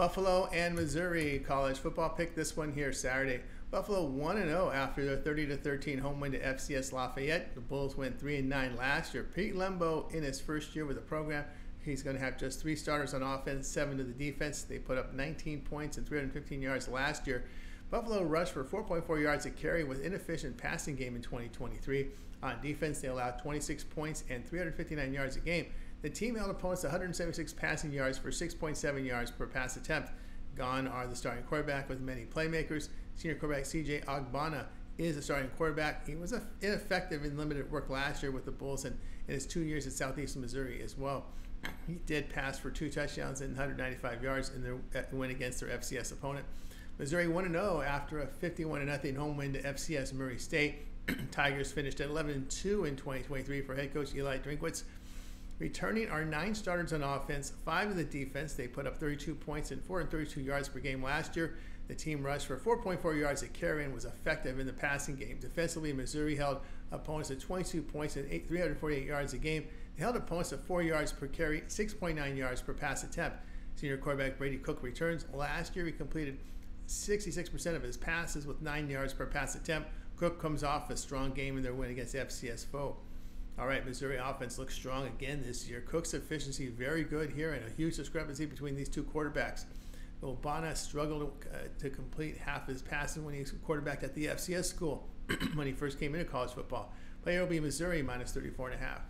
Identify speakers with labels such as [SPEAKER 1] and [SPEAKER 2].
[SPEAKER 1] Buffalo and Missouri college football pick this one here Saturday. Buffalo 1 0 after their 30 13 home win to FCS Lafayette. The Bulls went 3 9 last year. Pete Lembo in his first year with the program. He's going to have just three starters on offense, seven to the defense. They put up 19 points and 315 yards last year. Buffalo rushed for 4.4 yards a carry with inefficient passing game in 2023. On defense, they allowed 26 points and 359 yards a game. The team held opponents 176 passing yards for 6.7 yards per pass attempt. Gone are the starting quarterback with many playmakers. Senior quarterback CJ Ogbonna is a starting quarterback. He was ineffective in limited work last year with the Bulls and in his two years at Southeastern Missouri as well. He did pass for two touchdowns and 195 yards in their uh, win against their FCS opponent. Missouri 1 0 after a 51 0 home win to FCS Murray State. Tigers finished at 11 2 in 2023 for head coach Eli Drinkwitz. Returning our nine starters on offense, five of the defense. They put up 32 points and 432 yards per game last year. The team rushed for 4.4 yards at carry and was effective in the passing game. Defensively, Missouri held opponents to 22 points and 348 yards a game. They held opponents to 4 yards per carry, 6.9 yards per pass attempt. Senior quarterback Brady Cook returns. Last year, he completed 66% of his passes with 9 yards per pass attempt. Cook comes off a strong game in their win against FCS foe. All right, Missouri offense looks strong again this year. Cook's efficiency very good here, and a huge discrepancy between these two quarterbacks. Ogbonna struggled uh, to complete half his passes when he was quarterback at the FCS school when he first came into college football. Player will be Missouri minus 34 and a half.